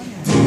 ก็เนี่ย